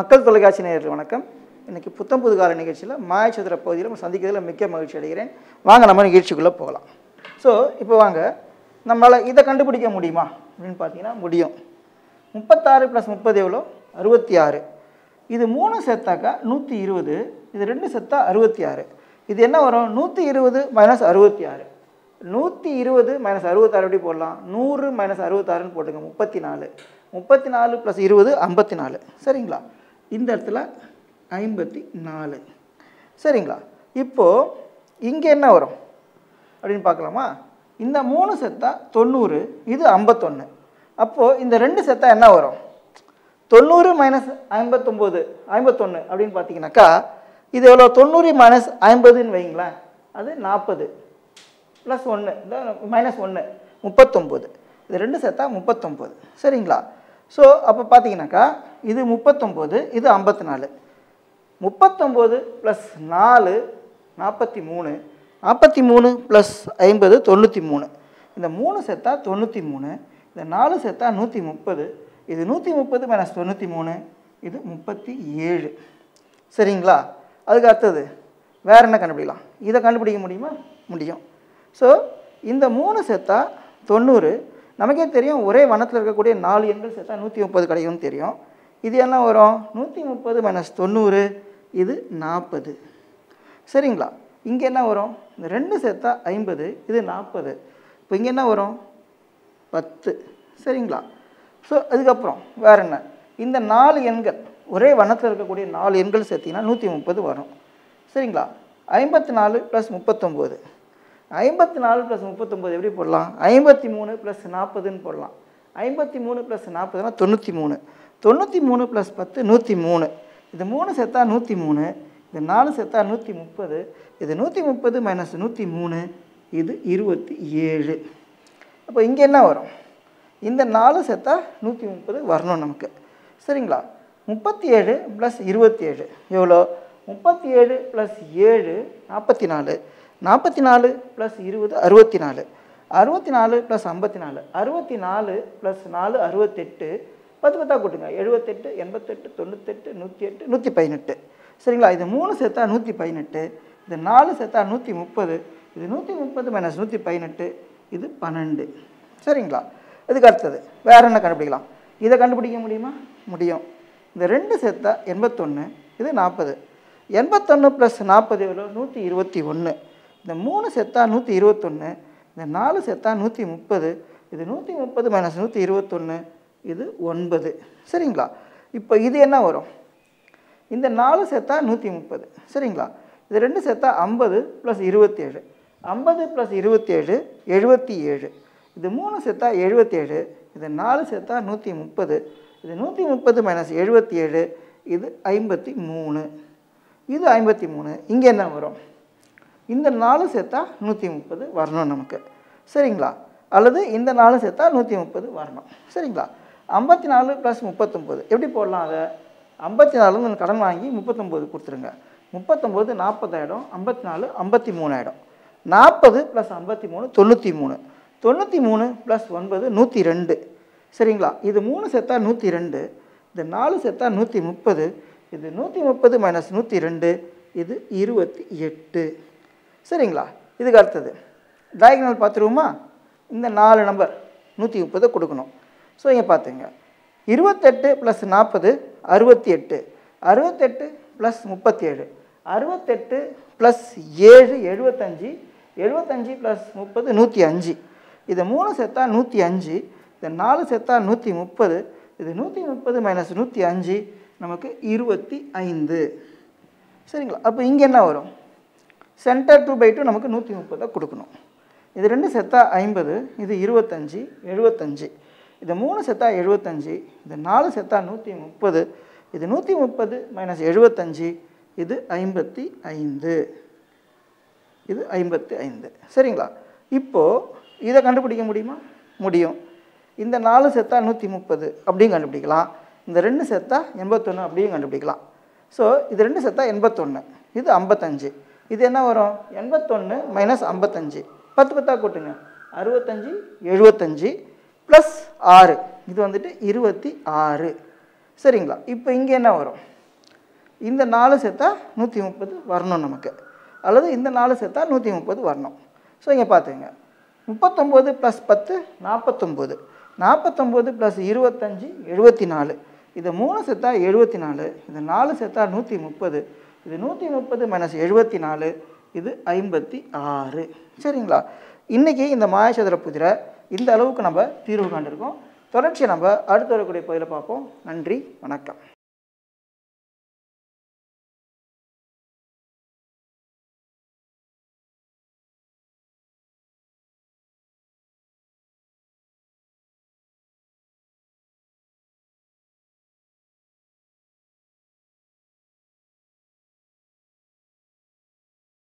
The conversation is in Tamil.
மக்கள் தொலைக்காட்சி நேயர்கள் வணக்கம். இன்னைக்கு புத்தம் புது கால நிகழ்ச்சியில் மாயச்சதுர பகுதியில் நம்ம சந்திக்கிறதுல மிக்க மகிழ்ச்சி அடைகிறேன். வாங்க நம்ம நிகழ்ச்சிக்குள்ளே போகலாம். ஸோ இப்போ வாங்க நம்மளால் இதை கண்டுபிடிக்க முடியுமா அப்படின்னு பார்த்தீங்கன்னா முடியும். முப்பத்தாறு ப்ளஸ் முப்பது எவ்வளோ? அறுபத்தி ஆறு இது மூணு சேர்த்தாக்கா நூற்றி இருபது. இது ரெண்டு சேர்த்தா அறுபத்தி ஆறு இது என்ன வரும்? நூற்றி இருபது மைனஸ் அறுபத்தி ஆறு நூற்றி இருபது மைனஸ் அறுபத்தாறு எப்படி போடலாம்? நூறு மைனஸ் அறுபத்தாறுன்னு போட்டுங்க முப்பத்தி நாலு. முப்பத்தி நாலு ப்ளஸ் இருபது ஐம்பத்தி நாலு. சரிங்களா? இந்த இடத்துல ஐம்பத்தி நாலு. சரிங்களா? இப்போது இங்கே என்ன வரும்? அப்படின்னு பார்க்கலாமா? இந்த மூணு செத்தா தொண்ணூறு இது ஐம்பத்தொன்று அப்போது இந்த ரெண்டு செத்தா என்ன வரும்? தொண்ணூறு மைனஸ் ஐம்பத்தொம்போது ஐம்பத்தொன்று அப்படின்னு பார்த்தீங்கன்னாக்கா இது எவ்வளோ? தொண்ணூறு மைனஸ் ஐம்பதுன்னு வைங்களேன் அது நாற்பது. ப்ளஸ் ஒன்று மைனஸ் ஒன்று முப்பத்தொம்போது. இது ரெண்டு சேர்த்தா முப்பத்தொம்போது. சரிங்களா? ஸோ அப்போ பார்த்தீங்கன்னாக்கா இது முப்பத்தொம்போது இது ஐம்பத்தி நாலு முப்பத்தொம்போது ப்ளஸ் நாலு நாற்பத்தி மூணு நாற்பத்தி மூணு ப்ளஸ் ஐம்பது தொண்ணூற்றி மூணு இந்த மூணு செத்தா தொண்ணூற்றி மூணு இந்த நாலு செத்தா நூற்றி முப்பது இது நூற்றி முப்பது மைனஸ் தொண்ணூற்றி மூணு இது முப்பத்தி ஏழு சரிங்களா? அதுக்கு அடுத்தது வேறு என்ன கண்டுபிடிக்கலாம்? இதை கண்டுபிடிக்க முடியுமா? முடியும். ஸோ இந்த மூணு செத்தா தொண்ணூறு. நமக்கே தெரியும் ஒரே வனத்தில் இருக்கக்கூடிய நாலு எண்கள் சேர்த்தா நூற்றி முப்பது கிடைக்கும்னு தெரியும். இது என்ன வரும்? நூற்றி முப்பது மைனஸ் தொண்ணூறு இது நாற்பது. சரிங்களா? இங்கே என்ன வரும்? இந்த ரெண்டு சேர்த்தா ஐம்பது இது நாற்பது. இப்போ இங்கே என்ன வரும்? பத்து. சரிங்களா? ஸோ அதுக்கப்புறம் வேறு என்ன? இந்த நாலு எண்கள் ஒரே வண்ணத்தில் இருக்கக்கூடிய நாலு எண்கள் சேர்த்திங்கன்னா நூற்றி முப்பது வரும். சரிங்களா? ஐம்பத்தி நாலு ப்ளஸ் முப்பத்தொம்போது. ஐம்பத்தி நாலு ப்ளஸ் முப்பத்தொம்போது எப்படி போடலாம்? ஐம்பத்தி மூணு ப்ளஸ் நாற்பதுன்னு போடலாம். ஐம்பத்தி மூணு ப்ளஸ் நாற்பதுனா தொண்ணூற்றி மூணு. தொண்ணூற்றி மூணு ப்ளஸ் பத்து நூற்றி மூணு. இது மூணு சேர்த்தா நூற்றி மூணு இது நாலு சேர்த்தா நூற்றி முப்பது இது நூற்றி முப்பது மைனஸ் நூற்றி மூணு இது இருபத்தி ஏழு. அப்போ இங்கே என்ன வரும்? இந்த நாலு சேர்த்தா நூற்றி முப்பது வரணும் நமக்கு. சரிங்களா? முப்பத்தி ஏழு ப்ளஸ் இருபத்தி ஏழு எவ்வளோ? முப்பத்தி ஏழு ப்ளஸ் ஏழு நாற்பத்தி நாலு. நாற்பத்தி நாலு ப்ளஸ் இருபது அறுபத்தி நாலு. அறுபத்தி நாலு ப்ளஸ் ஐம்பத்தி நாலு. அறுபத்தி நாலு ப்ளஸ் நாலு அறுபத்தெட்டு. பத்து பத்தா கூட்டுங்க. எழுபத்தெட்டு எண்பத்தெட்டு தொண்ணூத்தெட்டு நூற்றி எட்டு நூற்றி பதினெட்டு சரிங்களா? இது மூணு சேர்த்தா நூற்றி பதினெட்டு இது நாலு சேர்த்தா நூற்றி முப்பது இது நூற்றி முப்பது மைனஸ் நூற்றி பதினெட்டு இது பன்னெண்டு. சரிங்களா? இதுக்கு அடுத்தது. வேறு என்ன கண்டுபிடிக்கலாம்? இதை கண்டுபிடிக்க முடியுமா? முடியும். இந்த ரெண்டு சேர்த்தா எண்பத்தொன்று இது நாற்பது எண்பத்தொன்று ப்ளஸ் நாற்பது எவ்வளோ நூற்றி இருபத்தி ஒன்று இந்த மூணு செத்தா நூற்றி இருபத்தொன்று இந்த நாலு செத்தா நூற்றி முப்பது இது நூற்றி முப்பது மைனஸ் நூற்றி இருபத்தொன்று இது ஒன்பது. சரிங்களா? இப்போ இது என்ன வரும்? இந்த நாலு சேர்த்தா நூற்றி முப்பது சரிங்களா? இது ரெண்டு சேர்த்தா ஐம்பது ப்ளஸ் இருபத்தேழு. ஐம்பது ப்ளஸ் இருபத்தேழு எழுபத்தி ஏழு இது மூணு சேர்த்தா எழுபத்தேழு இது நாலு சேர்த்தா நூற்றி முப்பது இது நூற்றி முப்பது மைனஸ் எழுபத்தி ஏழு இது ஐம்பத்தி மூணு இது ஐம்பத்தி மூணு இங்கே என்ன வரும்? இந்த நாலு சேர்த்தா நூற்றி முப்பது வரணும் நமக்கு. சரிங்களா? அல்லது இந்த நாலு சேர்த்தா நூற்றி முப்பது வரணும். சரிங்களா? ஐம்பத்தி நாலு ப்ளஸ் முப்பத்தொம்போது எப்படி போடலாம் அதை? ஐம்பத்தி நாலு கடன் வாங்கி முப்பத்தொம்போது கொடுத்துருங்க. முப்பத்தொம்போது நாற்பதாயிரம் ஐம்பத்தி நாலு ஐம்பத்தி மூணாயிடும் நாற்பது ப்ளஸ் ஐம்பத்தி மூணு தொண்ணூற்றி மூணு. தொண்ணூற்றி மூணு ப்ளஸ் ஒன்பது நூற்றி ரெண்டு. சரிங்களா? இது மூணு செத்தாக நூற்றி ரெண்டு. இது நாலு செத்தாக நூற்றி முப்பது. இது நூற்றி முப்பது மைனஸ் நூற்றி ரெண்டு. இது இருபத்தி எட்டு. சரிங்களா? இதுக்கு அடுத்தது. டயக்னல் பார்த்துருவோமா? இந்த நாலு நம்பர் நூற்றி முப்பது கொடுக்கணும். ஸோ இங்கே பார்த்துங்க இருபத்தெட்டு ப்ளஸ் நாற்பது அறுபத்தி எட்டு அறுபத்தெட்டு ப்ளஸ் முப்பத்தி ஏழு அறுபத்தெட்டு ப்ளஸ் ஏழு எழுபத்தஞ்சி. எழுபத்தஞ்சி ப்ளஸ் முப்பது நூற்றி அஞ்சு இதை மூணு சேர்த்தா நூற்றி அஞ்சு இதை நாலு சேர்த்தா நூற்றி முப்பது இது நூற்றி முப்பது மைனஸ் நூற்றி அஞ்சு நமக்கு இருபத்தி ஐந்து சரிங்களா? அப்போ இங்கே என்ன வரும்? சென்டர் டூ பை டூ நமக்கு நூற்றி முப்பதாக கொடுக்கணும். இது ரெண்டு செத்தா ஐம்பது. இது இருபத்தஞ்சி எழுபத்தஞ்சி. இது மூணு செத்தா எழுபத்தஞ்சி இது நாலு செத்தா நூற்றி முப்பது இது நூற்றி முப்பது மைனஸ் எழுபத்தஞ்சி இது ஐம்பத்தி ஐந்து. இது ஐம்பத்தி ஐந்து. சரிங்களா? இப்போது இதை கண்டுபிடிக்க முடியுமா? முடியும். இந்த நாலு செத்தா நூற்றி முப்பது அப்படியும் கண்டுபிடிக்கலாம். இந்த ரெண்டு செத்தா எண்பத்தொன்று அப்படியும் கண்டுபிடிக்கலாம். ஸோ இது ரெண்டு செத்தா எண்பத்தொன்று இது ஐம்பத்தஞ்சு. இது என்ன வரும்? எண்பத்தொன்று மைனஸ் ஐம்பத்தஞ்சு. பத்து பத்தா கூட்டுங்க. அறுபத்தஞ்சி எழுபத்தஞ்சி ப்ளஸ் ஆறு. இது வந்துட்டு இருபத்தி ஆறு. சரிங்களா? இப்போ இங்கே என்ன வரும்? இந்த நாலு சேர்த்தா நூற்றி முப்பது வரணும் நமக்கு. அல்லது இந்த நாலு சேர்த்தா நூற்றி முப்பது வரணும். ஸோ இங்கே பார்த்துங்க முப்பத்தொம்போது ப்ளஸ் பத்து நாற்பத்தொம்போது நாற்பத்தொம்போது ப்ளஸ் இருபத்தஞ்சி எழுபத்தி நாலு. இது மூணு சேர்த்தா எழுபத்தி நாலு. இது நாலு சேர்த்தா நூற்றி முப்பது. இது நூற்றி முப்பது மைனஸ் எழுபத்தி நாலு இது ஐம்பத்தி ஆறு. சரிங்களா? இன்றைக்கி இந்த மாயசதுர புதிரை இந்த அளவுக்கு நம்ம தீர்வு காண்டிருக்கோம். தொடர்ச்சியை நம்ம அடுத்து வரக்கூடிய பகுதியில் பார்ப்போம். நன்றி வணக்கம்.